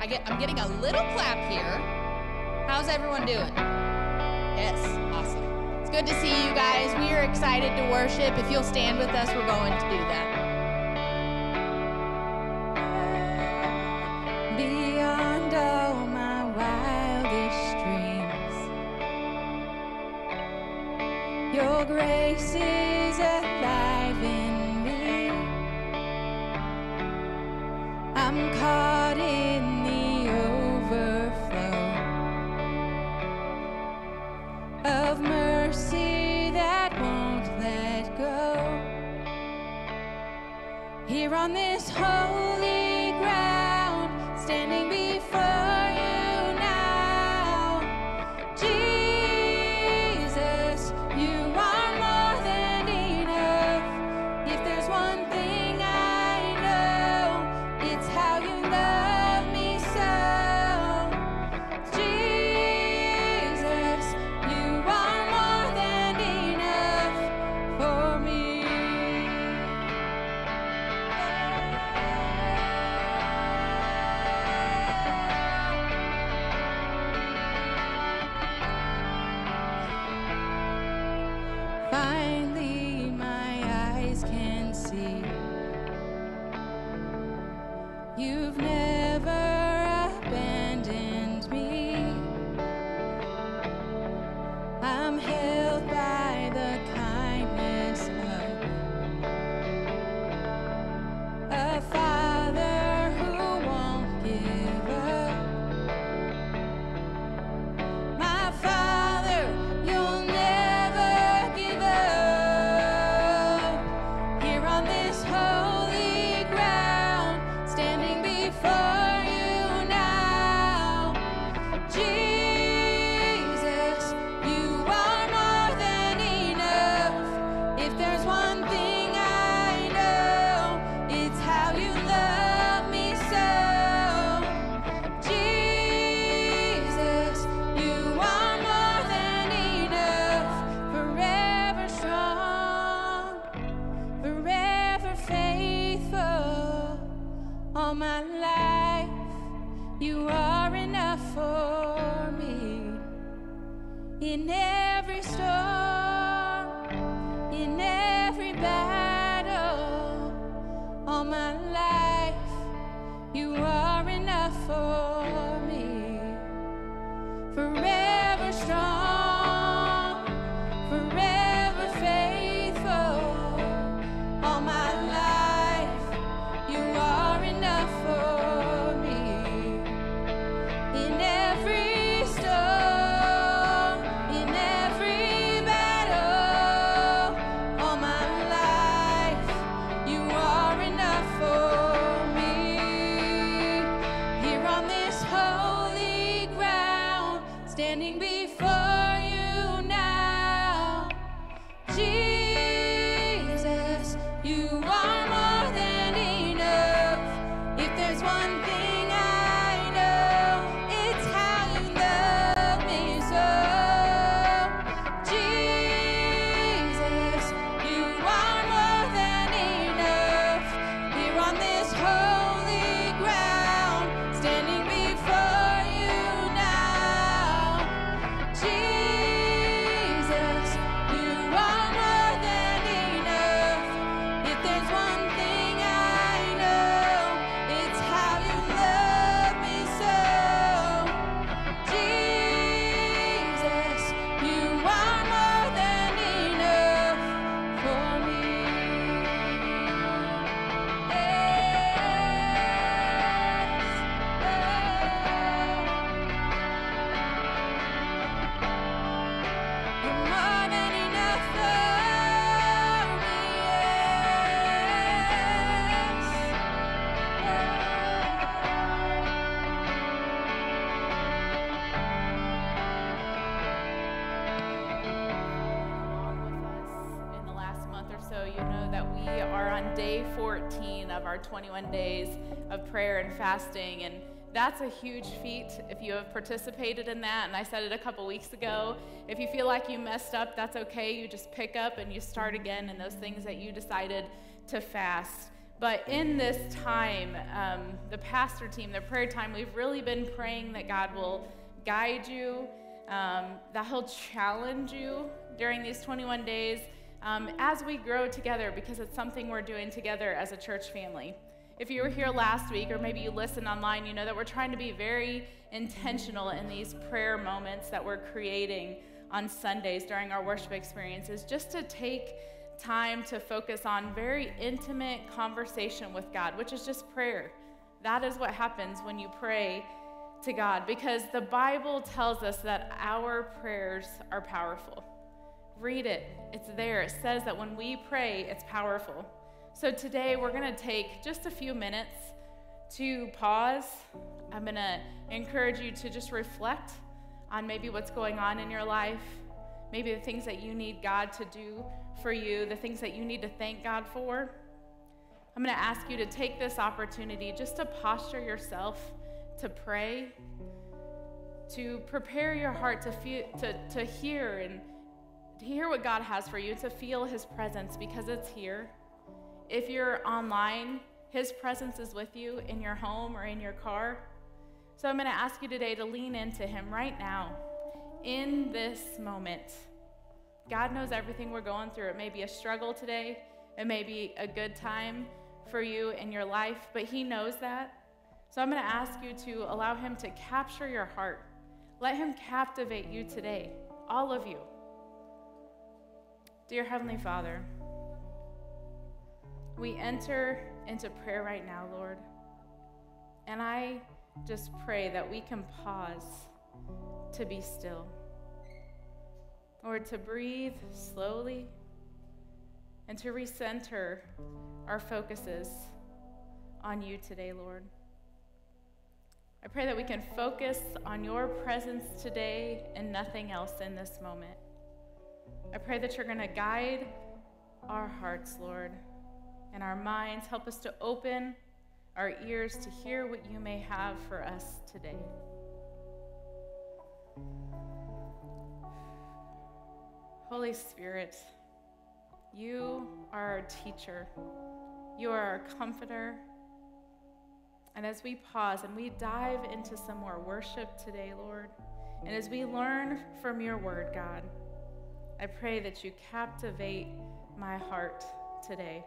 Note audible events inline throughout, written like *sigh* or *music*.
I get, I'm getting a little clap here. How's everyone doing? Yes, awesome. It's good to see you guys. We are excited to worship. If you'll stand with us, we're going to do that. our 21 days of prayer and fasting. And that's a huge feat if you have participated in that. And I said it a couple weeks ago. If you feel like you messed up, that's okay. You just pick up and you start again in those things that you decided to fast. But in this time, um, the pastor team, the prayer time, we've really been praying that God will guide you, um, that He'll challenge you during these 21 days um, as we grow together because it's something we're doing together as a church family. If you were here last week, or maybe you listened online, you know that we're trying to be very intentional in these prayer moments that we're creating on Sundays during our worship experiences, just to take time to focus on very intimate conversation with God, which is just prayer. That is what happens when you pray to God because the Bible tells us that our prayers are powerful. Read it, it's there. It says that when we pray, it's powerful. So today we're going to take just a few minutes to pause. I'm going to encourage you to just reflect on maybe what's going on in your life, maybe the things that you need God to do for you, the things that you need to thank God for. I'm going to ask you to take this opportunity just to posture yourself to pray, to prepare your heart to, feel, to, to hear and to hear what God has for you, to feel His presence because it's here. If you're online, His presence is with you in your home or in your car. So I'm going to ask you today to lean into Him right now in this moment. God knows everything we're going through. It may be a struggle today, it may be a good time for you in your life, but He knows that. So I'm going to ask you to allow Him to capture your heart. Let Him captivate you today, all of you. Dear Heavenly Father, we enter into prayer right now, Lord. And I just pray that we can pause to be still. Or to breathe slowly and to recenter our focuses on you today, Lord. I pray that we can focus on your presence today and nothing else in this moment. I pray that you're going to guide our hearts, Lord, and our minds. Help us to open our ears to hear what you may have for us today. Holy Spirit, you are our teacher, you are our comforter. And as we pause and we dive into some more worship today, Lord, and as we learn from your word, God, I pray that you captivate my heart today,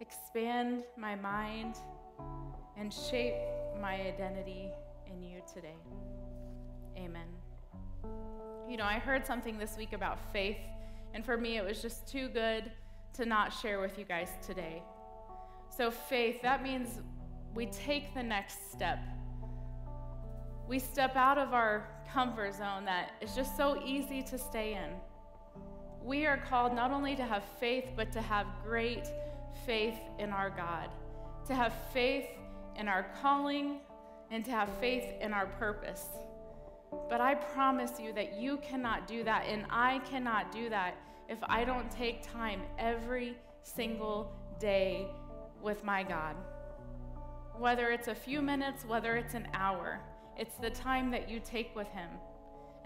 expand my mind, and shape my identity in you today. Amen. You know, I heard something this week about faith, and for me, it was just too good to not share with you guys today. So, faith, that means we take the next step. We step out of our comfort zone that is just so easy to stay in. We are called not only to have faith, but to have great faith in our God, to have faith in our calling, and to have faith in our purpose. But I promise you that you cannot do that, and I cannot do that if I don't take time every single day with my God. Whether it's a few minutes, whether it's an hour, it's the time that you take with Him.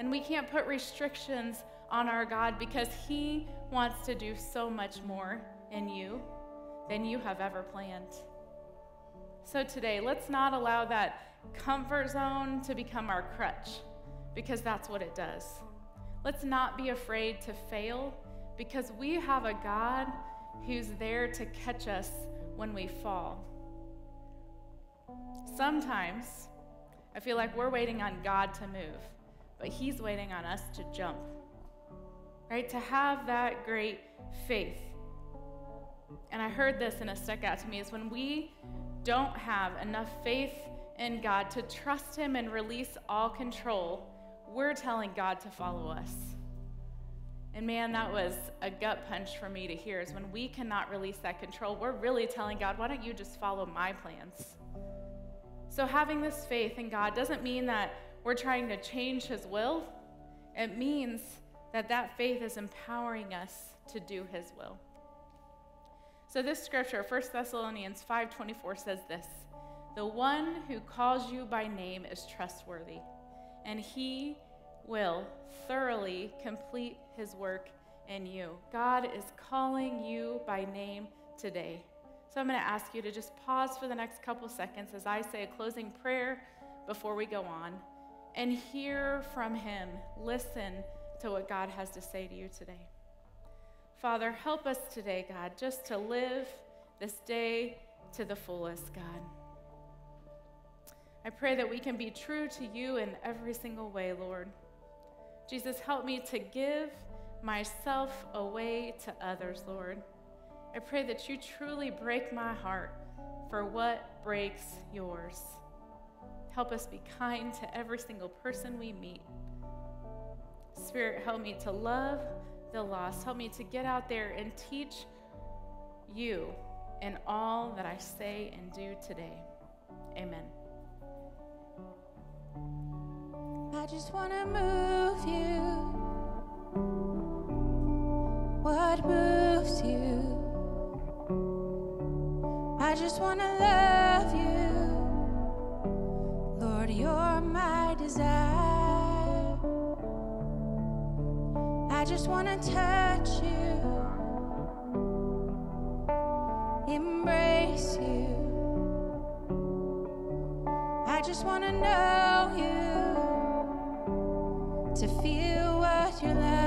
And we can't put restrictions on our God because He wants to do so much more in you than you have ever planned. So today, let's not allow that comfort zone to become our crutch because that's what it does. Let's not be afraid to fail because we have a God who's there to catch us when we fall. Sometimes I feel like we're waiting on God to move, but He's waiting on us to jump, right? To have that great faith. And I heard this and it stuck out to me is when we don't have enough faith in God to trust Him and release all control we're telling God to follow us. And man, that was a gut punch for me to hear is when we cannot release that control, we're really telling God, why don't you just follow my plans? So having this faith in God doesn't mean that we're trying to change his will. It means that that faith is empowering us to do his will. So this scripture, 1 Thessalonians 5:24 says this: "The one who calls you by name is trustworthy." and He will thoroughly complete His work in you. God is calling you by name today. So I'm going to ask you to just pause for the next couple seconds as I say a closing prayer before we go on and hear from Him. Listen to what God has to say to you today. Father, help us today, God, just to live this day to the fullest, God. I pray that we can be true to you in every single way, Lord. Jesus, help me to give myself away to others, Lord. I pray that you truly break my heart for what breaks yours. Help us be kind to every single person we meet. Spirit, help me to love the lost. Help me to get out there and teach you in all that I say and do today. Amen. I just want to move you. What moves you? I just want to love you. Lord, you're my desire. I just want to touch you, embrace you. I just want to know you to feel what you're like.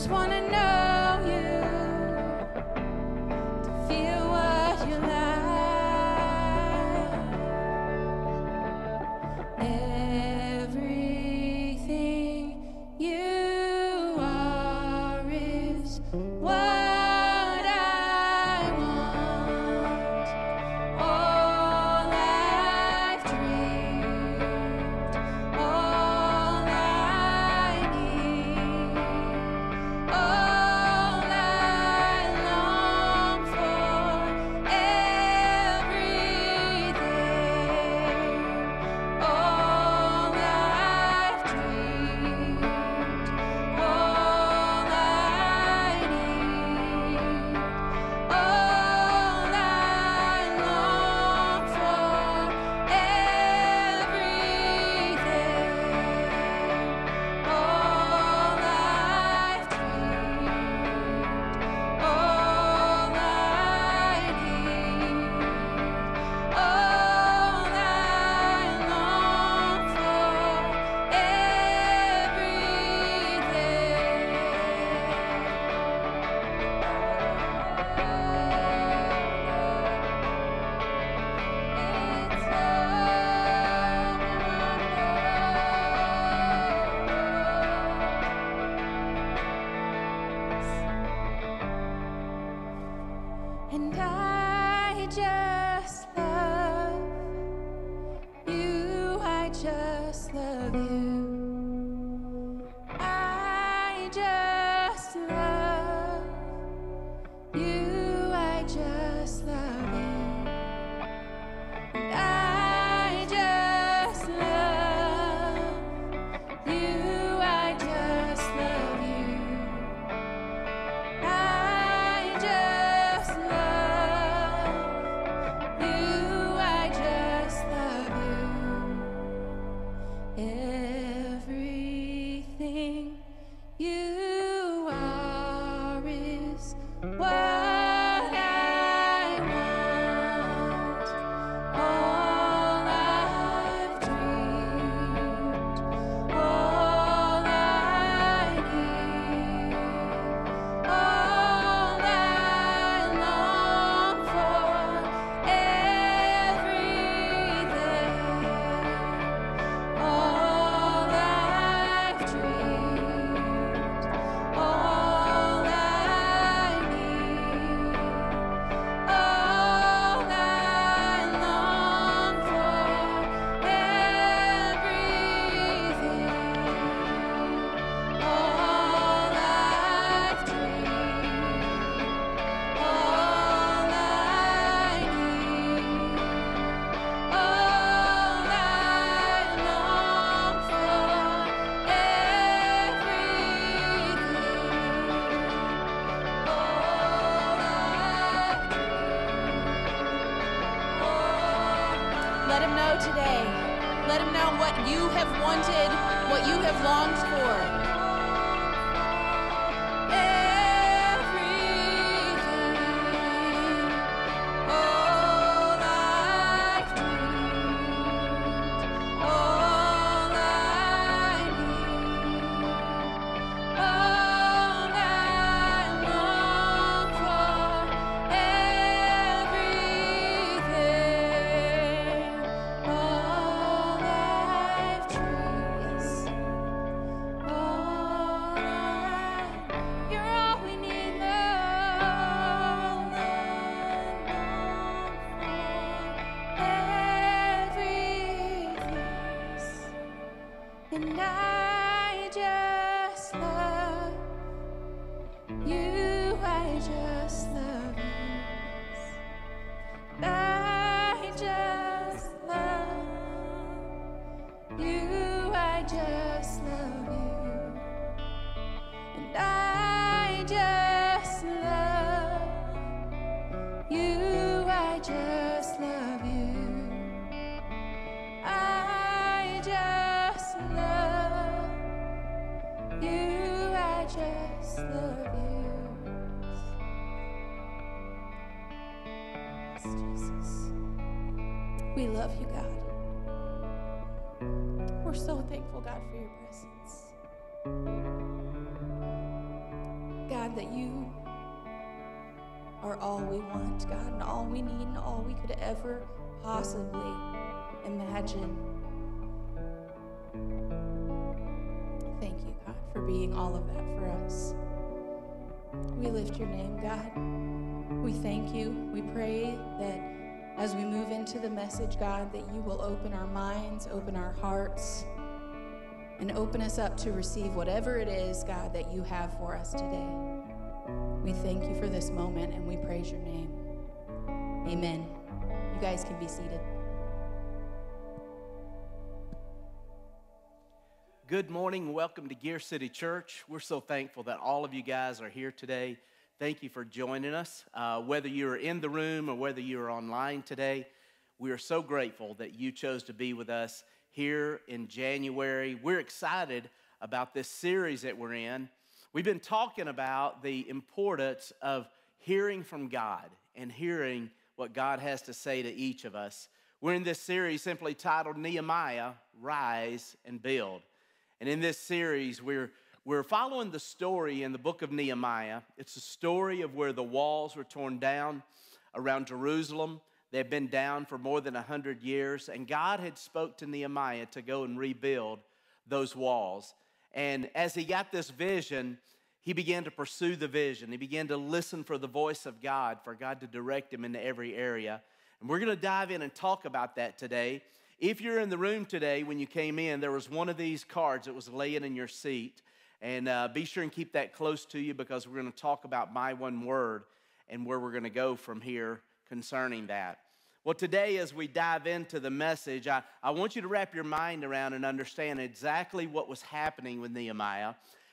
Just want to know today. Let him know what you have wanted, what you have longed for. Possibly imagine. Thank you, God, for being all of that for us. We lift your name, God. We thank you. We pray that as we move into the message, God, that you will open our minds, open our hearts, and open us up to receive whatever it is, God, that you have for us today. We thank you for this moment and we praise your name. Amen. You guys can be seated. Good morning. Welcome to Gear City Church. We're so thankful that all of you guys are here today. Thank you for joining us. Uh, whether you're in the room or whether you're online today, we are so grateful that you chose to be with us here in January. We're excited about this series that we're in. We've been talking about the importance of hearing from God and hearing what God has to say to each of us. We're in this series simply titled Nehemiah Rise and Build. And in this series, we're, we're following the story in the book of Nehemiah. It's a story of where the walls were torn down around Jerusalem. They've been down for more than 100 years, and God had spoke to Nehemiah to go and rebuild those walls. And as he got this vision, he began to pursue the vision. He began to listen for the voice of God, for God to direct him into every area. And we're going to dive in and talk about that today. If you're in the room today when you came in, there was one of these cards that was laying in your seat. And uh, be sure and keep that close to you because we're going to talk about my one word and where we're going to go from here concerning that. Well, today, as we dive into the message, I, I want you to wrap your mind around and understand exactly what was happening with Nehemiah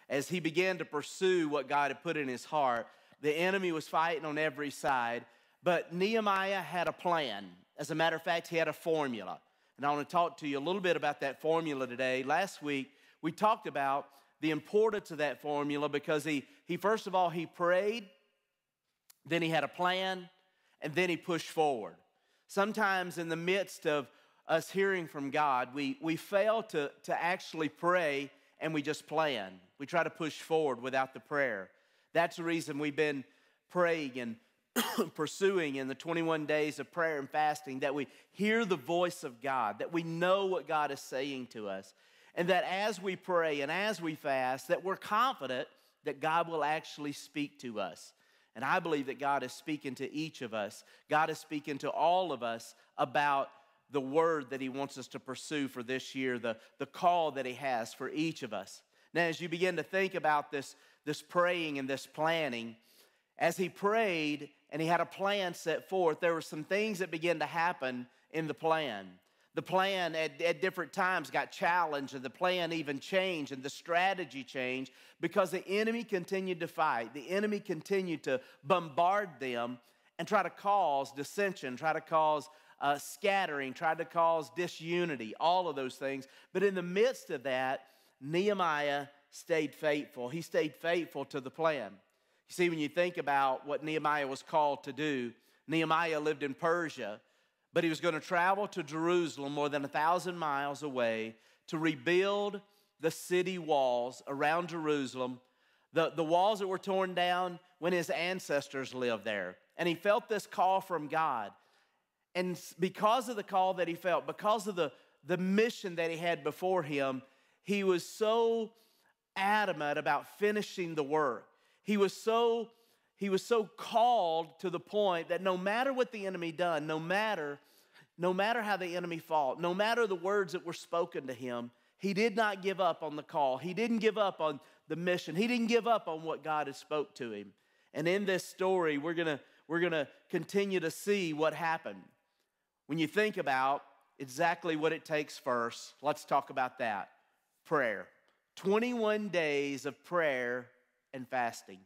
as he began to pursue what God had put in his heart. The enemy was fighting on every side, but Nehemiah had a plan. As a matter of fact, he had a formula. And I want to talk to you a little bit about that formula today. Last week, we talked about the importance of that formula because he, he first of all, he prayed, then he had a plan, and then he pushed forward. Sometimes in the midst of us hearing from God, we, we fail to, to actually pray and we just plan. We try to push forward without the prayer. That's the reason we've been praying and *coughs* pursuing in the 21 days of prayer and fasting that we hear the voice of God, that we know what God is saying to us, and that as we pray and as we fast, that we're confident that God will actually speak to us. And I believe that God is speaking to each of us. God is speaking to all of us about the word that He wants us to pursue for this year, the, the call that He has for each of us. Now, as you begin to think about this, this praying and this planning, as he prayed and he had a plan set forth, there were some things that began to happen in the plan. The plan at, at, different times got challenged, and the plan even changed, and the strategy changed because the enemy continued to fight. The enemy continued to bombard them and try to cause dissension, try to cause uh, scattering, tried to cause disunity, all of those things. But in the midst of that, Nehemiah stayed faithful. He stayed faithful to the plan. You see, when you think about what Nehemiah was called to do, Nehemiah lived in Persia, but he was going to travel to Jerusalem more than a thousand miles away to rebuild the city walls around Jerusalem, the, the walls that were torn down when his ancestors lived there. And he felt this call from God. And because of the call that he felt, because of the, the mission that he had before him, he was so adamant about finishing the work. He was so he was so called to the point that no matter what the enemy done, no matter no matter how the enemy fought, no matter the words that were spoken to him, he did not give up on the call. He didn't give up on the mission. He didn't give up on what God had spoke to him. And in this story, we're going to we're going to continue to see what happened. When you think about exactly what it takes first, let's talk about that. Prayer. 21 days of prayer and fasting.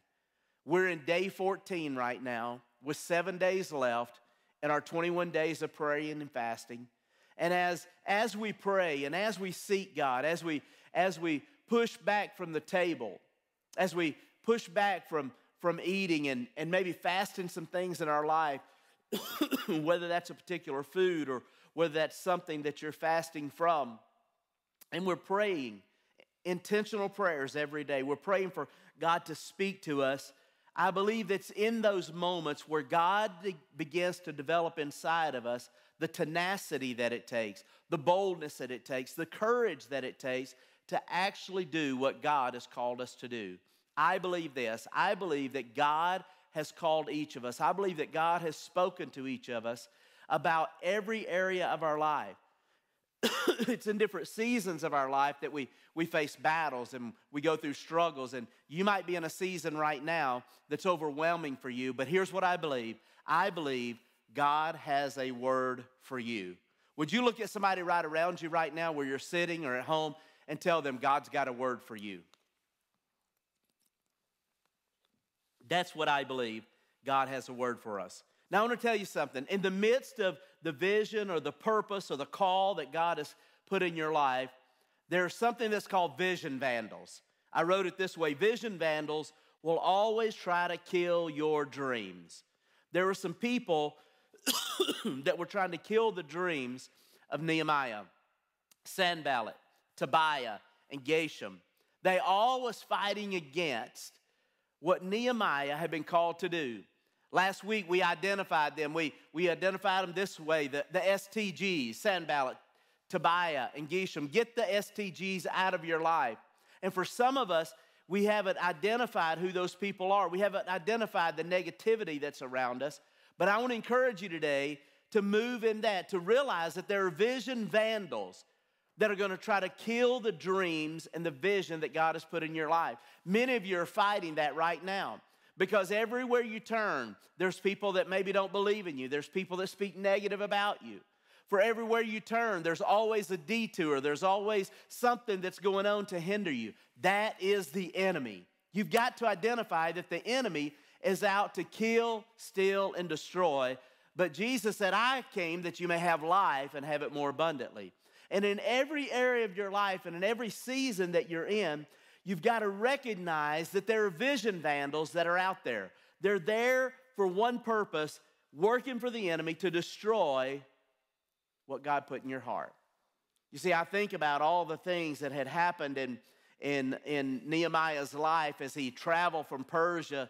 We're in day 14 right now with 7 days left in our 21 days of praying and fasting. And as, as we pray and as we seek God, as we, as we push back from the table, as we push back from, from eating and, and maybe fasting some things in our life, *coughs* whether that's a particular food or whether that's something that you're fasting from, and we're praying intentional prayers every day. We're praying for God to speak to us I believe it's in those moments where God begins to develop inside of us the tenacity that it takes, the boldness that it takes, the courage that it takes to actually do what God has called us to do. I believe this. I believe that God has called each of us. I believe that God has spoken to each of us about every area of our life. *coughs* it's in different seasons of our life that we, we face battles and we go through struggles. And you might be in a season right now that's overwhelming for you, but here's what I believe I believe God has a word for you. Would you look at somebody right around you right now where you're sitting or at home and tell them God's got a word for you? That's what I believe. God has a word for us. Now, I want to tell you something. In the midst of the vision or the purpose or the call that God has put in your life, there's something that's called vision vandals. I wrote it this way Vision vandals will always try to kill your dreams. There were some people *coughs* that were trying to kill the dreams of Nehemiah, Sanballat, Tobiah, and Geshem. They all was fighting against what Nehemiah had been called to do. Last week we identified them. We, we identified them this way the, the STGs, Sanballat, Tobiah, and Geshem. Get the STGs out of your life. And for some of us, we haven't identified who those people are. We haven't identified the negativity that's around us. But I want to encourage you today to move in that, to realize that there are vision vandals that are going to try to kill the dreams and the vision that God has put in your life. Many of you are fighting that right now. Because everywhere you turn, there's people that maybe don't believe in you, there's people that speak negative about you. For everywhere you turn, there's always a detour, there's always something that's going on to hinder you. That is the enemy. You've got to identify that the enemy is out to kill, steal, and destroy. But Jesus said, I came that you may have life and have it more abundantly. And in every area of your life and in every season that you're in, you've got to recognize that there are vision vandals that are out there. They're there for one purpose, working for the enemy to destroy what God put in your heart. You see, I think about all the things that had happened in, in, in Nehemiah's life as he traveled from Persia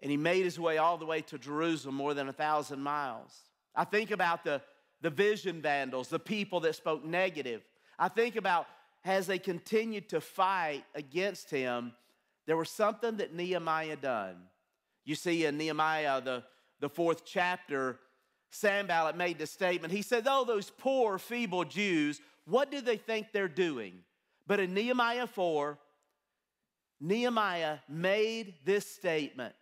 and he made his way all the way to Jerusalem, more than a thousand miles. I think about the, the vision vandals, the people that spoke negative. I think about as they continued to fight against him, there was something that Nehemiah done. You see in Nehemiah, the, the fourth chapter, Sanballat made the statement. He said, Oh, those poor, feeble Jews, what do they think they're doing? But in Nehemiah 4, Nehemiah made this statement.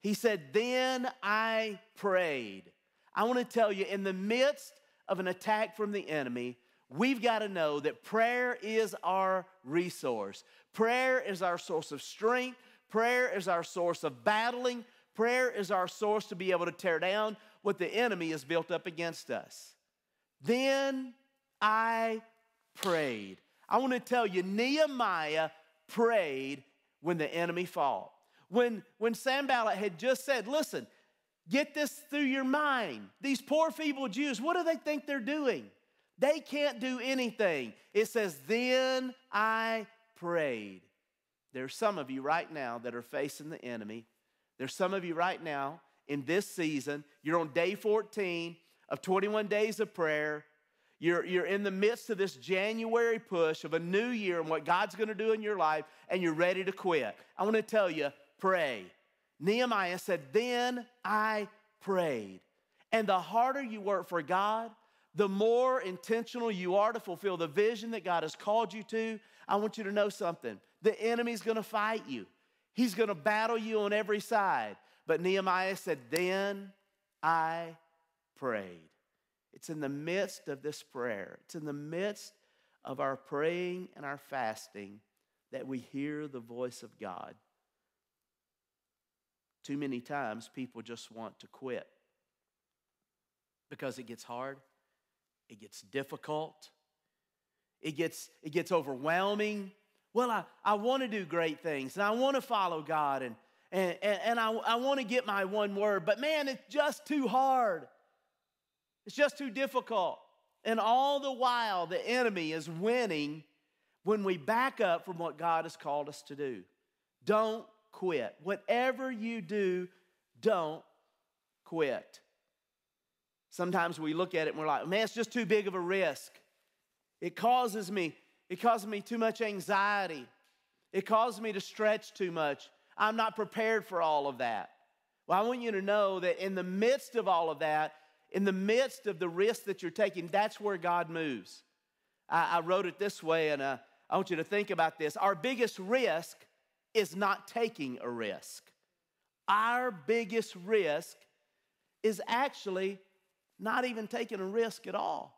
He said, Then I prayed. I want to tell you, in the midst of an attack from the enemy, we've got to know that prayer is our resource. Prayer is our source of strength. Prayer is our source of battling. Prayer is our source to be able to tear down what the enemy has built up against us. Then I prayed. I want to tell you, Nehemiah prayed when the enemy fought. When, when Sanballat had just said, Listen, get this through your mind. These poor, feeble Jews, what do they think they're doing? They can't do anything. It says, Then I prayed. There's some of you right now that are facing the enemy. There's some of you right now in this season. You're on day 14 of 21 days of prayer. You're, you're in the midst of this January push of a new year and what God's going to do in your life, and you're ready to quit. I want to tell you pray. Nehemiah said, Then I prayed. And the harder you work for God, the more intentional you are to fulfill the vision that God has called you to. I want you to know something the enemy's gonna fight you, he's gonna battle you on every side. But Nehemiah said, Then I prayed. It's in the midst of this prayer, it's in the midst of our praying and our fasting that we hear the voice of God. Too many times people just want to quit because it gets hard, it gets difficult, it gets, it gets overwhelming. Well, I, I want to do great things and I want to follow God and, and, and, and I, I want to get my one word, but man, it's just too hard. It's just too difficult. And all the while, the enemy is winning when we back up from what God has called us to do. Don't quit. Whatever you do, don't quit. Sometimes we look at it and we're like, man, it's just too big of a risk. It causes me, it causes me too much anxiety. It causes me to stretch too much. I'm not prepared for all of that. Well, I want you to know that in the midst of all of that, in the midst of the risk that you're taking, that's where God moves. I, I wrote it this way, and uh, I want you to think about this. Our biggest risk is not taking a risk. Our biggest risk is actually not even taking a risk at all.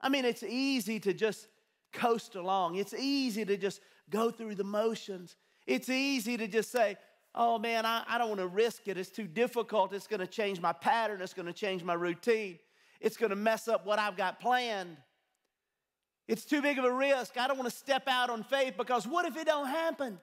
I mean, it's easy to just coast along, it's easy to just go through the motions. It's easy to just say, oh man, I, I don't want to risk it. It's too difficult. It's going to change my pattern. It's going to change my routine. It's going to mess up what I've got planned. It's too big of a risk. I don't want to step out on faith because what if it don't happen?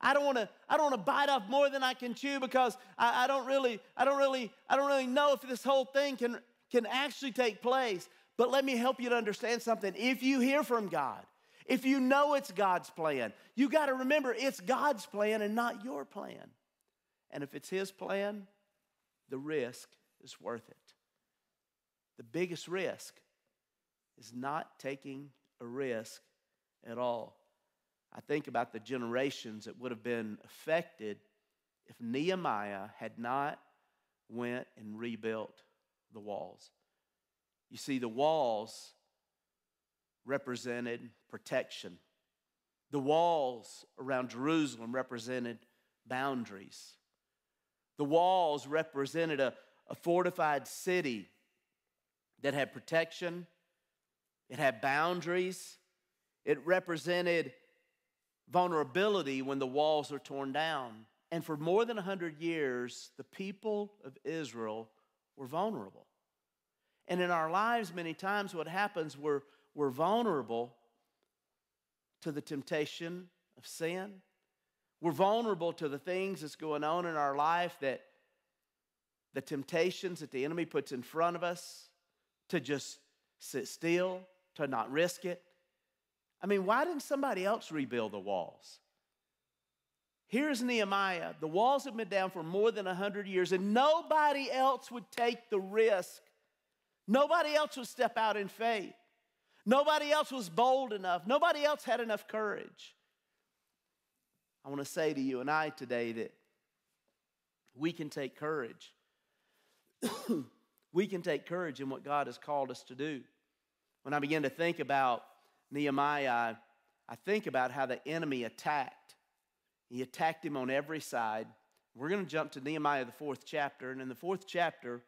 I don't want to, I don't want to bite off more than I can chew because I, I don't really, I don't really, I don't really know if this whole thing can, can actually take place. But let me help you to understand something. If you hear from God, if you know it's God's plan, you got to remember it's God's plan and not your plan. And if it's His plan, the risk is worth it. The biggest risk is not taking a risk at all. I think about the generations that would have been affected if Nehemiah had not went and rebuilt the walls. You see, the walls represented protection. The walls around Jerusalem represented boundaries. The walls represented a, a fortified city that had protection, it had boundaries, it represented vulnerability when the walls are torn down. And for more than 100 years, the people of Israel were vulnerable. And in our lives, many times, what happens, we're, we're vulnerable to the temptation of sin. We're vulnerable to the things that's going on in our life that the temptations that the enemy puts in front of us to just sit still, to not risk it. I mean, why didn't somebody else rebuild the walls? Here's Nehemiah. The walls have been down for more than 100 years, and nobody else would take the risk. Nobody else would step out in faith. Nobody else was bold enough. Nobody else had enough courage. I want to say to you and I today that we can take courage. *coughs* we can take courage in what God has called us to do. When I begin to think about Nehemiah, I, think about how the enemy attacked. He attacked him on every side. We're going to jump to Nehemiah, the fourth chapter. And in the fourth chapter,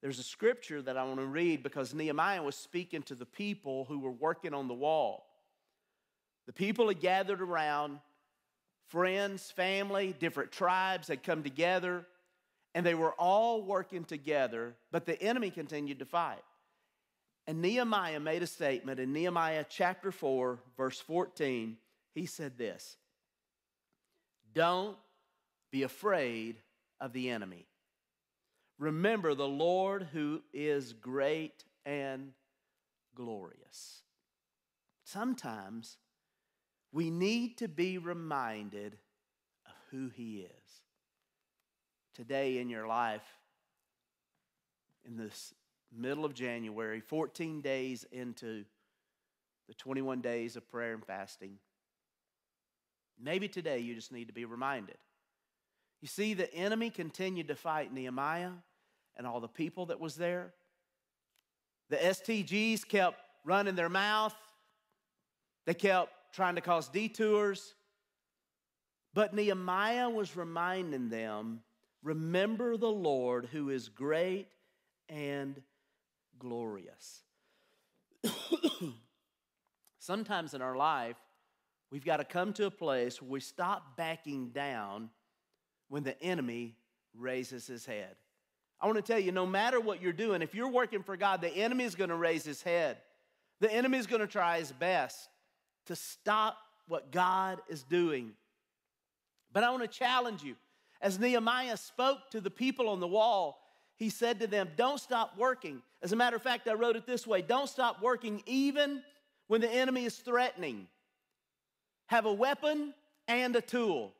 there's a scripture that I want to read because Nehemiah was speaking to the people who were working on the wall. The people had gathered around, friends, family, different tribes had come together, and they were all working together, but the enemy continued to fight. And Nehemiah made a statement in Nehemiah chapter 4, verse 14. He said this Don't be afraid of the enemy. Remember the Lord who is great and glorious. Sometimes we need to be reminded of who He is. Today in your life, in this middle of January, 14 days into the 21 days of prayer and fasting, maybe today you just need to be reminded. You see, the enemy continued to fight Nehemiah and all the people that was there. The STGs kept running their mouth. They kept trying to cause detours. But Nehemiah was reminding them remember the Lord who is great and glorious. *coughs* Sometimes in our life, we've got to come to a place where we stop backing down when the enemy raises his head. I want to tell you no matter what you're doing, if you're working for God, the enemy is going to raise his head. The enemy is going to try his best to stop what God is doing. But I want to challenge you. As Nehemiah spoke to the people on the wall, he said to them, Don't stop working. As a matter of fact, I wrote it this way Don't stop working even when the enemy is threatening. Have a weapon and a tool.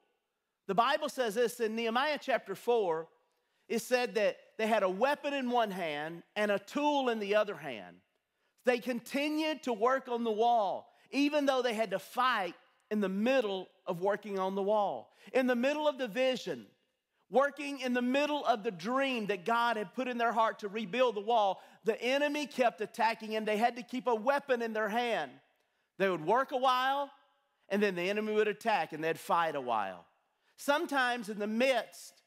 The Bible says this in Nehemiah chapter 4 it said that they had a weapon in one hand and a tool in the other hand. They continued to work on the wall, even though they had to fight in the middle of working on the wall, in the middle of the vision, working in the middle of the dream that God had put in their heart to rebuild the wall. The enemy kept attacking and they had to keep a weapon in their hand. They would work a while and then the enemy would attack and they'd fight a while. Sometimes in the midst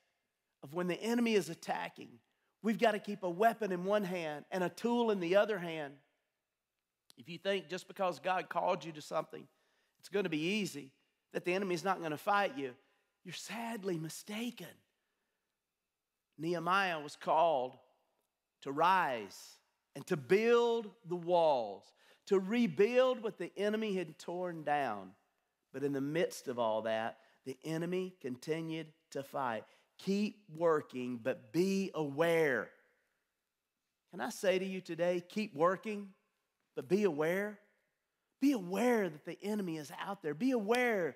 of when the enemy is attacking, we've got to keep a weapon in one hand and a tool in the other hand. If you think just because God called you to something, it's going to be easy, that the enemy's not going to fight you, you're sadly mistaken. Nehemiah was called to rise and to build the walls, to rebuild what the enemy had torn down. But in the midst of all that, the enemy continued to fight. Keep working, but be aware. Can I say to you today, keep working, but be aware? Be aware that the enemy is out there. Be aware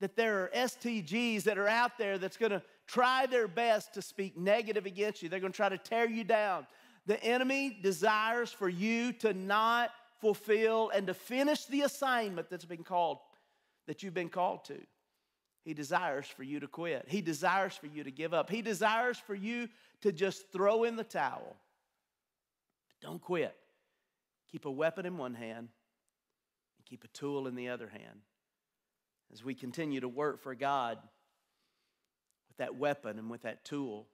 that there are STGs that are out there that's going to try their best to speak negative against you. They're going to try to tear you down. The enemy desires for you to not fulfill and to finish the assignment that's been called that you've been called to. He desires for you to quit. He desires for you to give up. He desires for you to just throw in the towel. But don't quit. Keep a weapon in one hand and keep a tool in the other hand. As we continue to work for God with that weapon and with that tool,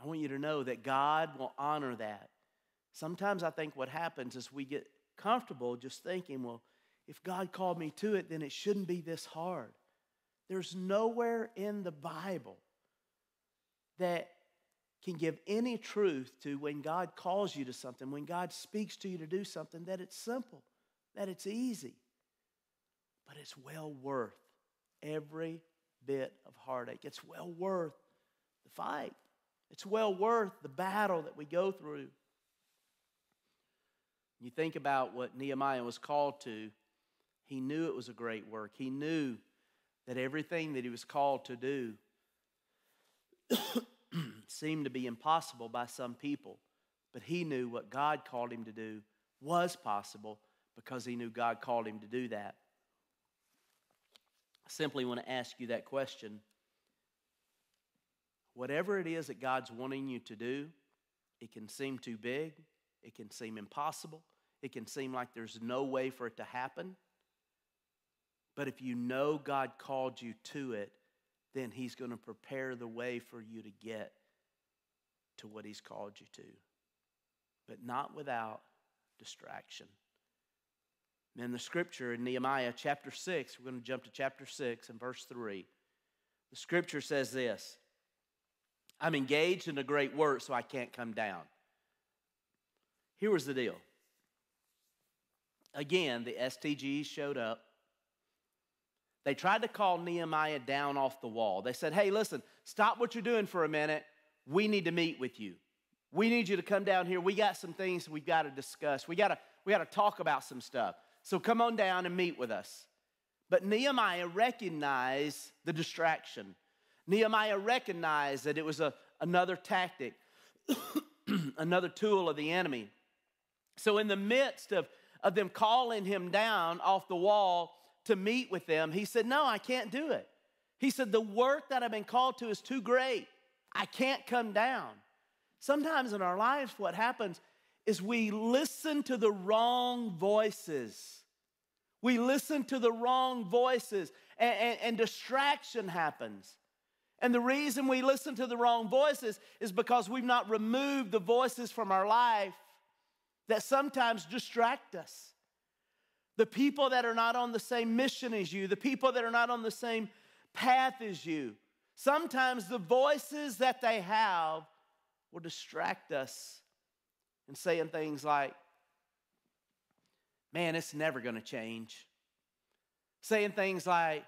I want you to know that God will honor that. Sometimes I think what happens is we get comfortable just thinking, well, if God called me to it, then it shouldn't be this hard. There's nowhere in the Bible that can give any truth to when God calls you to something, when God speaks to you to do something, that it's simple, that it's easy. But it's well worth every bit of heartache. It's well worth the fight. It's well worth the battle that we go through. You think about what Nehemiah was called to, he knew it was a great work. He knew that everything that he was called to do *coughs* seemed to be impossible by some people, but he knew what God called him to do was possible because he knew God called him to do that. I simply want to ask you that question. Whatever it is that God's wanting you to do, it can seem too big, it can seem impossible, it can seem like there's no way for it to happen. But if you know God called you to it, then He's going to prepare the way for you to get to what He's called you to. But not without distraction. In the scripture in Nehemiah chapter 6, we're going to jump to chapter 6 and verse 3. The scripture says this I'm engaged in a great work, so I can't come down. Here was the deal. Again, the STGs showed up. They tried to call Nehemiah down off the wall. They said, Hey, listen, stop what you're doing for a minute. We need to meet with you. We need you to come down here. We got some things we've got to discuss. We got to, we got to talk about some stuff. So come on down and meet with us. But Nehemiah recognized the distraction. Nehemiah recognized that it was a, another tactic, *clears throat* another tool of the enemy. So, in the midst of, of them calling him down off the wall to meet with them, he said, No, I can't do it. He said, The work that I've been called to is too great. I can't come down. Sometimes in our lives, what happens is we listen to the wrong voices. We listen to the wrong voices, and, and, and, distraction happens. And the reason we listen to the wrong voices is because we've not removed the voices from our life that sometimes distract us. The people that are not on the same mission as you, the people that are not on the same path as you, sometimes the voices that they have will distract us in saying things like, man, it's never going to change. Saying things like,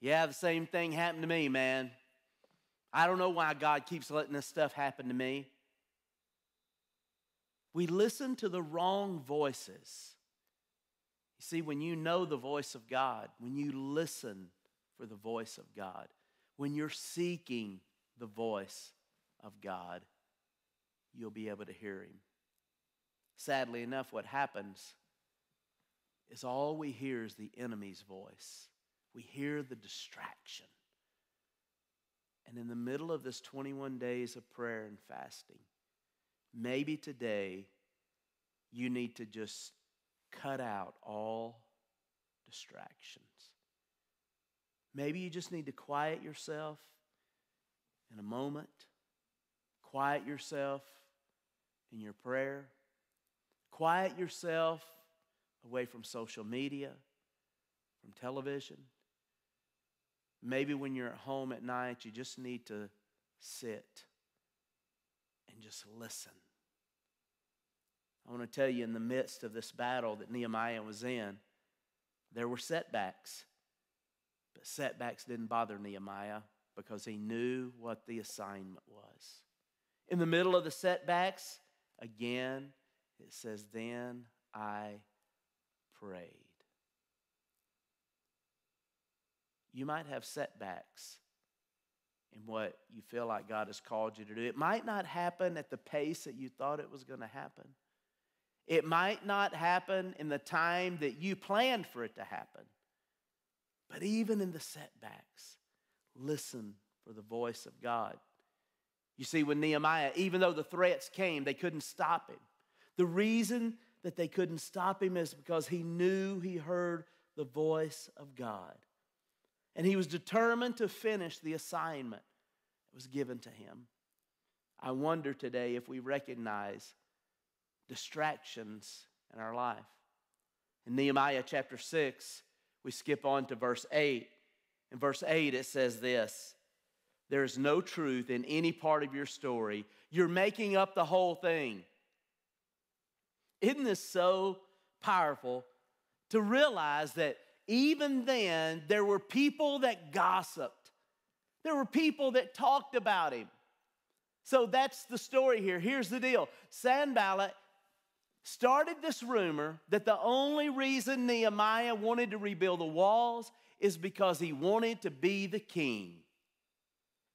yeah, the same thing happened to me, man. I don't know why God keeps letting this stuff happen to me. We listen to the wrong voices. You see, when you know the voice of God, when you listen for the voice of God, when you're seeking the voice of God, you'll be able to hear Him. Sadly enough, what happens is all we hear is the enemy's voice. We hear the distraction. And in the middle of this 21 days of prayer and fasting, maybe today you need to just cut out all distractions. Maybe you just need to quiet yourself in a moment, quiet yourself in your prayer, quiet yourself away from social media, from television. Maybe when you're at home at night, you just need to sit and just listen. I want to tell you, in the midst of this battle that Nehemiah was in, there were setbacks. But setbacks didn't bother Nehemiah because he knew what the assignment was. In the middle of the setbacks, again, it says, Then I prayed. You might have setbacks in what you feel like God has called you to do. It might not happen at the pace that you thought it was going to happen. It might not happen in the time that you planned for it to happen. But even in the setbacks, listen for the voice of God. You see, when Nehemiah, even though the threats came, they couldn't stop him. The reason that they couldn't stop him is because he knew he heard the voice of God. And he was determined to finish the assignment that was given to him. I wonder today if we recognize distractions in our life. In Nehemiah chapter 6, we skip on to verse 8. In verse 8, it says this There is no truth in any part of your story. You're making up the whole thing. Isn't this so powerful to realize that even then there were people that gossiped? There were people that talked about him. So that's the story here. Here's the deal Sanballat started this rumor that the only reason Nehemiah wanted to rebuild the walls is because he wanted to be the king.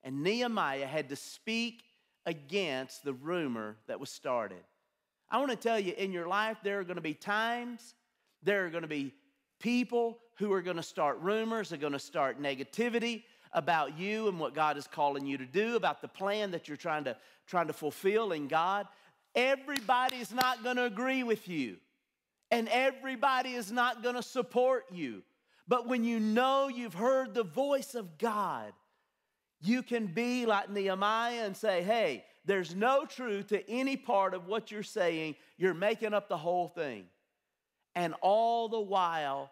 And Nehemiah had to speak against the rumor that was started. I want to tell you in your life, there are going to be times, there are going to be people who are going to start rumors, they're going to start negativity about you and what God is calling you to do, about the plan that you're trying to, trying to fulfill in God. Everybody's not going to agree with you, and everybody is not going to support you. But when you know you've heard the voice of God, you can be like Nehemiah and say, hey, there's no truth to any part of what you're saying. You're making up the whole thing. And all the while,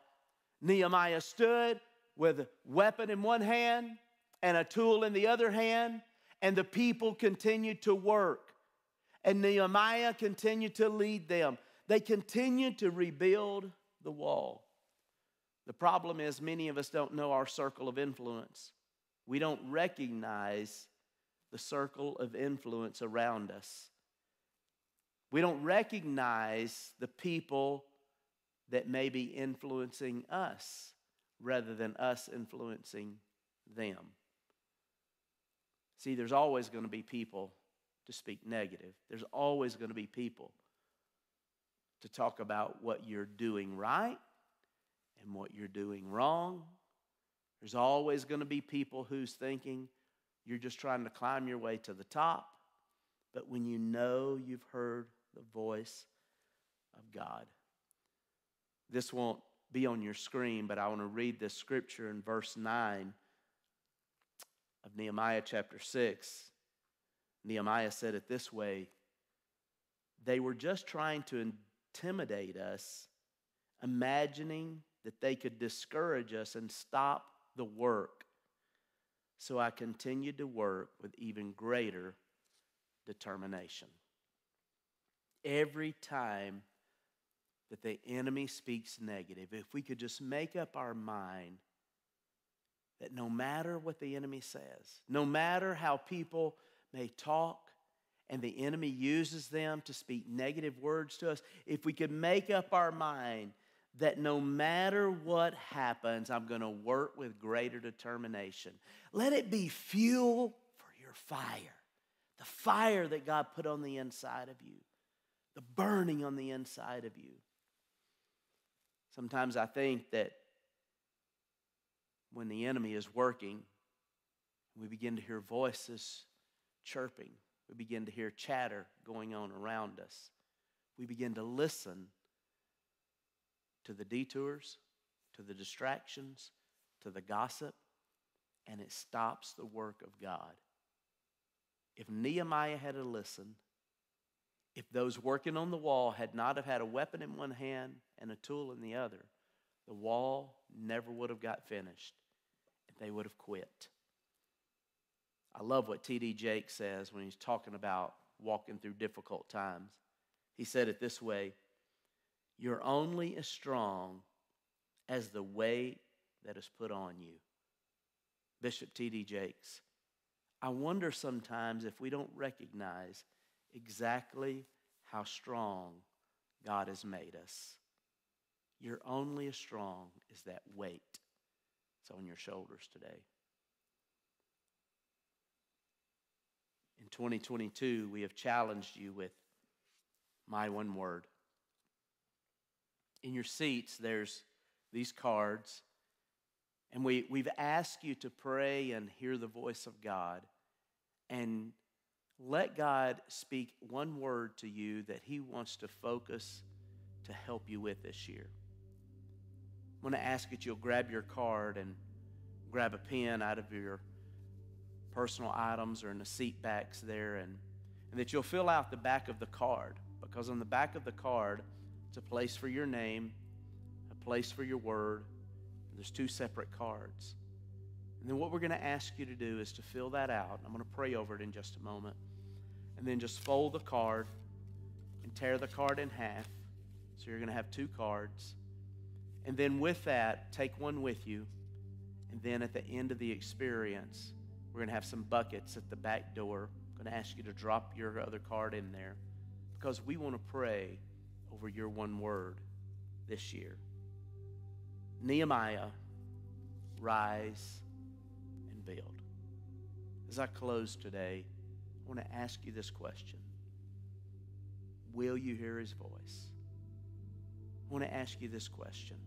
Nehemiah stood with a weapon in one hand and a tool in the other hand, And the people continued to work. And Nehemiah continued to lead them. They continued to rebuild the wall. The problem is, many of us don't know our circle of influence. We don't recognize the circle of influence around us. We don't recognize the people that may be influencing us rather than us influencing them. See, there's always going to be people to speak negative, there's always going to be people to talk about what you're doing right and what you're doing wrong. There's always going to be people who's thinking you're just trying to climb your way to the top. But when you know you've heard the voice of God, this won't be on your screen, but I want to read this scripture in verse 9 of Nehemiah chapter 6. Nehemiah said it this way They were just trying to intimidate us, imagining that they could discourage us and stop the work. So I continued to work with even greater determination. Every time that the enemy speaks negative, if we could just make up our mind that no matter what the enemy says, no matter how people may talk, and the enemy uses them to speak negative words to us, if we could make up our mind that no matter what happens, I'm going to work with greater determination. Let it be fuel for your fire, the fire that God put on the inside of you, the burning on the inside of you. Sometimes I think that when the enemy is working, we begin to hear voices chirping, we begin to hear chatter going on around us, we begin to listen to the detours, to the distractions, to the gossip, and it stops the work of God. If Nehemiah had listened, if those working on the wall had not have had a weapon in one hand and a tool in the other, the wall never would have got finished and they would have quit. I love what T.D. Jakes says when he's talking about walking through difficult times. He said it this way You're only as strong as the weight that is put on you. Bishop T.D. Jakes. I wonder sometimes if we don't recognize exactly how strong God has made us. You're only as strong as that weight that's on your shoulders today. In 2022, we have challenged you with my one word. In your seats, there's these cards, and we, we've asked you to pray and hear the voice of God and let God speak one word to you that He wants to focus to help you with this year. I'm going to ask that you'll grab your card and grab a pen out of your personal items or in the seat backs there, and, and that you'll fill out the back of the card because on the back of the card, it's a place for your name, a place for your word. There's two separate cards. And then what we're going to ask you to do is to fill that out. I'm going to pray over it in just a moment. And then just fold the card and tear the card in half. So you're going to have two cards. And then with that, take one with you. And then at the end of the experience, we're going to have some buckets at the back door. I'm going to ask you to drop your other card in there because we want to pray over your one word this year. Nehemiah, rise and build. As I close today, I want to ask you this question Will you hear his voice? I want to ask you this question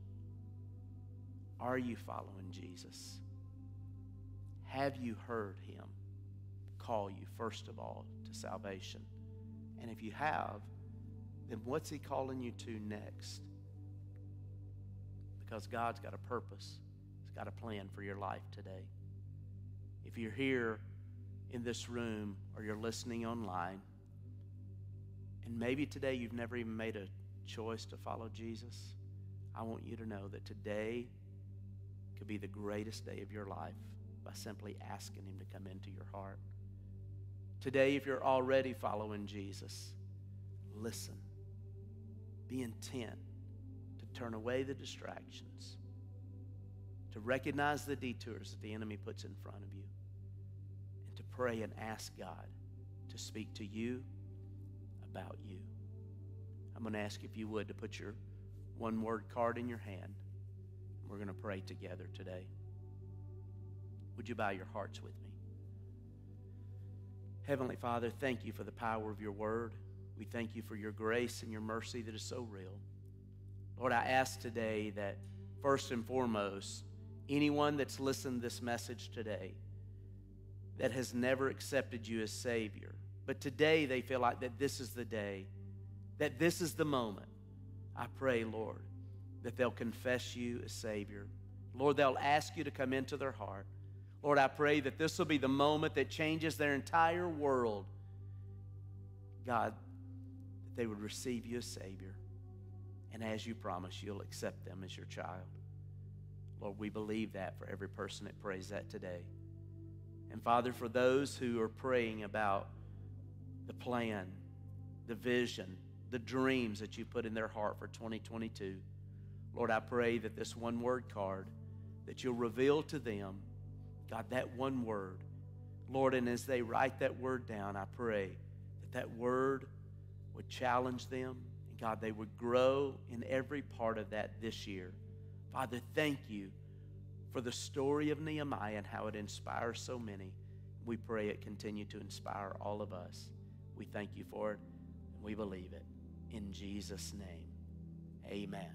Are you following Jesus? Have you heard him call you, first of all, to salvation? And if you have, then what's he calling you to next? Because God's got a purpose, He's got a plan for your life today. If you're here in this room or you're listening online, and maybe today you've never even made a choice to follow Jesus, I want you to know that today could be the greatest day of your life by simply asking Him to come into your heart. Today, if you're already following Jesus, listen. Be intent to turn away the distractions, to recognize the detours that the enemy puts in front of you, and to pray and ask God to speak to you about you. I'm going to ask if you would to put your one word card in your hand. We're going to pray together today. Would you bow your hearts with me? Heavenly Father, thank you for the power of your word. We thank you for your grace and your mercy that is so real. Lord, I ask today that first and foremost, anyone that's listened this message today that has never accepted you as Savior, but today they feel like that this is the day, that this is the moment. I pray, Lord, that they'll confess you as Savior. Lord, they'll ask you to come into their heart. Lord, I pray that this will be the moment that changes their entire world. God, they would receive you as Savior. And as you promise, you'll accept them as your child. Lord, we believe that for every person that prays that today. And Father, for those who are praying about the plan, the vision, the dreams that you put in their heart for 2022, Lord, I pray that this one word card, that you'll reveal to them God, that one word. Lord, and as they write that word down, I pray that that word would challenge them. And God, they would grow in every part of that this year. Father, thank you for the story of Nehemiah and how it inspires so many. We pray it continue to inspire all of us. We thank you for it, and we believe it. In Jesus' name, amen.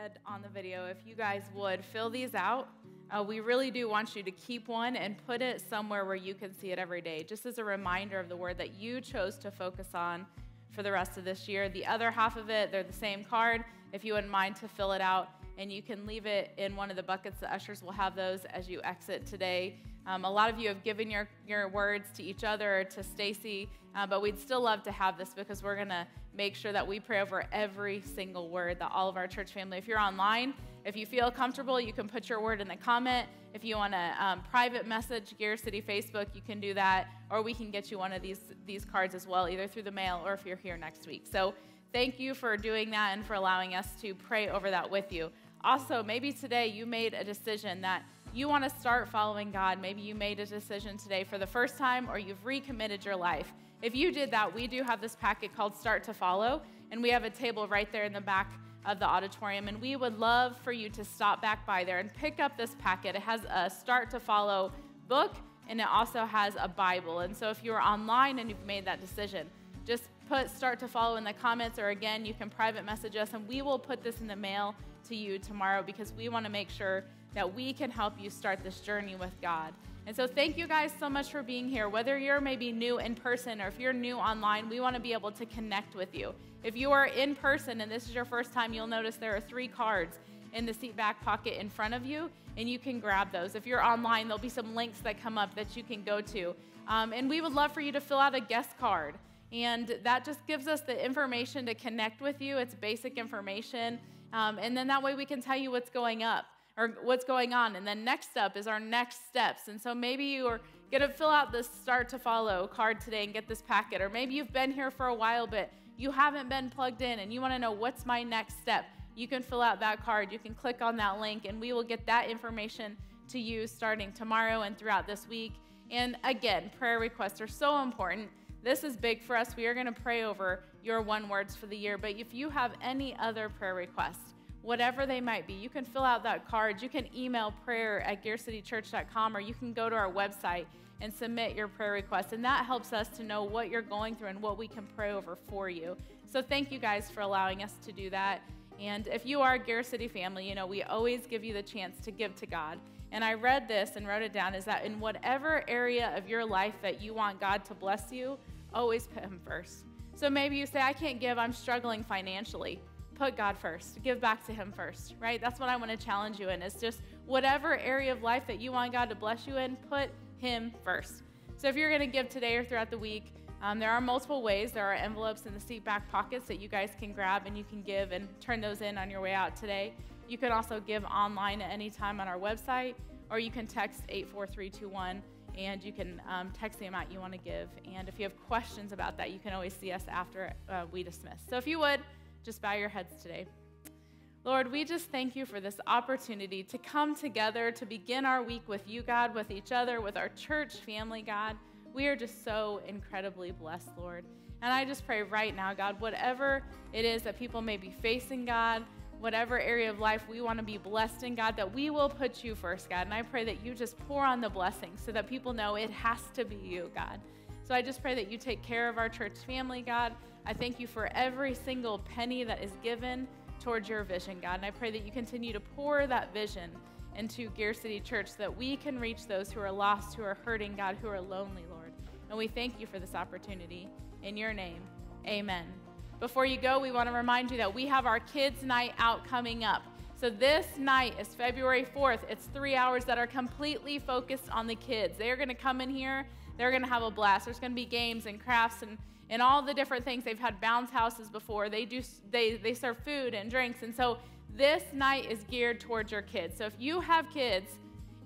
said on the video, if you guys would fill these out, uh, we really do want you to keep one and put it somewhere where you can see it every day, just as a reminder of the word that you chose to focus on for the rest of this year. The other half of it, they're the same card. If you wouldn't mind to fill it out, and you can leave it in one of the buckets. The ushers will have those as you exit today. Um, a lot of you have given your, your words to each other, to Stacy, uh, but we'd still love to have this because we're going to make sure that we pray over every single word that all of our church family. If you're online, if you feel comfortable, you can put your word in the comment. If you want a um, private message, Gear City Facebook, you can do that, or we can get you one of these these cards as well, either through the mail or if you're here next week. So thank you for doing that and for allowing us to pray over that with you. Also, maybe today you made a decision that you want to start following God. Maybe you made a decision today for the first time or you've recommitted your life. If you did that, we do have this packet called Start to Follow, and we have a table right there in the back of the auditorium. And we would love for you to stop back by there and pick up this packet. It has a Start to Follow book, and it also has a Bible. And so if you're online and you've made that decision, just put Start to Follow in the comments, or again, you can private message us, and we will put this in the mail to you tomorrow because we want to make sure that we can help you start this journey with God. And so, thank you guys so much for being here. Whether you're maybe new in person or if you're new online, we want to be able to connect with you. If you are in person and this is your first time, you'll notice there are three cards in the seat back pocket in front of you, and you can grab those. If you're online, there'll be some links that come up that you can go to. Um, and we would love for you to fill out a guest card. And that just gives us the information to connect with you. It's basic information. Um, and then that way we can tell you what's going up or what's going on. And then next up is our next steps. And so maybe you are going to fill out this start to follow card today and get this packet. Or maybe you've been here for a while, but you haven't been plugged in and you want to know what's my next step. You can fill out that card. You can click on that link, and we will get that information to you starting tomorrow and throughout this week. And again, prayer requests are so important. This is big for us. We are going to pray over your one words for the year. But if you have any other prayer requests, whatever they might be, you can fill out that card. You can email prayer at gearcitychurch.com or you can go to our website and submit your prayer request. And that helps us to know what you're going through and what we can pray over for you. So thank you guys for allowing us to do that. And if you are a Gear City family, you know, we always give you the chance to give to God. And I read this and wrote it down is that in whatever area of your life that you want God to bless you, always put Him first. So maybe you say, I can't give, I'm struggling financially. Put God first, give back to Him first, right? That's what I want to challenge you in. It's just whatever area of life that you want God to bless you in, put Him first. So if you're going to give today or throughout the week, um, there are multiple ways. There are envelopes in the seat back pockets that you guys can grab and you can give and turn those in on your way out today. You can also give online at any time on our website, or you can text 84321 and you can um, text the amount you want to give. And if you have questions about that, you can always see us after uh, we dismiss. So if you would, just bow your heads today. Lord, we just thank you for this opportunity to come together to begin our week with you, God, with each other, with our church family, God. We are just so incredibly blessed, Lord. And I just pray right now, God, whatever it is that people may be facing, God, whatever area of life we want to be blessed in, God, that we will put you first, God. And I pray that you just pour on the blessings so that people know it has to be you, God. So I just pray that you take care of our church family, God. I thank you for every single penny that is given towards your vision, God. And I pray that you continue to pour that vision into Gear City Church so that we can reach those who are lost, who are hurting, God, who are lonely, Lord. And we thank you for this opportunity. In your name, amen. Before you go, we want to remind you that we have our kids' night out coming up. So this night is February 4th. It's three hours that are completely focused on the kids. They are going to come in here. They're going to have a blast. There's going to be games and crafts and, and all the different things. They've had bounce houses before. They do they they serve food and drinks. And so this night is geared towards your kids. So if you have kids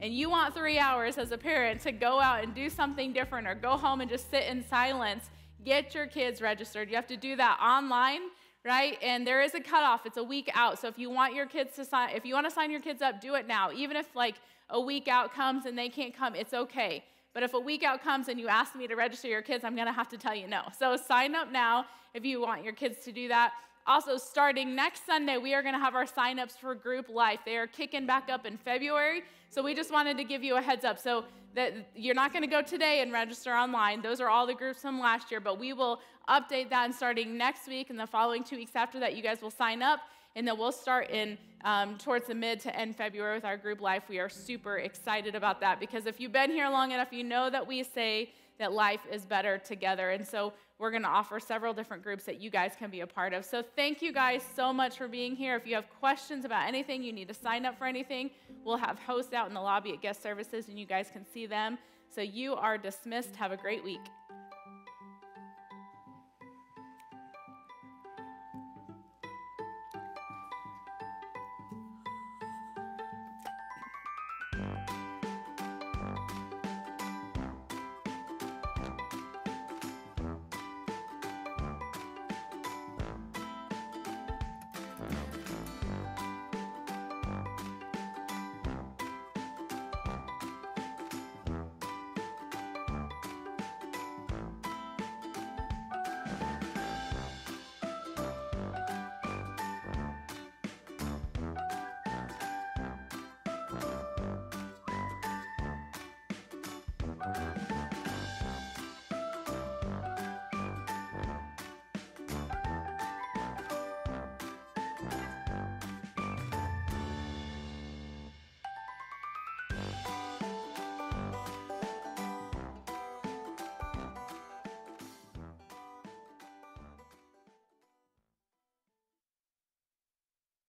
and you want three hours as a parent to go out and do something different or go home and just sit in silence get your kids registered. You have to do that online, right? And there is a cutoff. It's a week out. So if you want your kids to sign, if you want to sign your kids up, do it now. Even if like a week out comes and they can't come, it's okay. But if a week out comes and you ask me to register your kids, I'm going to have to tell you no. So sign up now if you want your kids to do that. Also, starting next Sunday, we are going to have our signups for group life. They are kicking back up in February. So we just wanted to give you a heads up. So that you're not going to go today and register online. Those are all the groups from last year, but we will update that and starting next week and the following two weeks after that, you guys will sign up. And then we'll start in um, towards the mid to end February with our group life. We are super excited about that because if you've been here long enough, you know that we say that life is better together. And so we're going to offer several different groups that you guys can be a part of. So thank you guys so much for being here. If you have questions about anything, you need to sign up for anything, we'll have hosts out in the lobby at guest services and you guys can see them. So you are dismissed. Have a great week.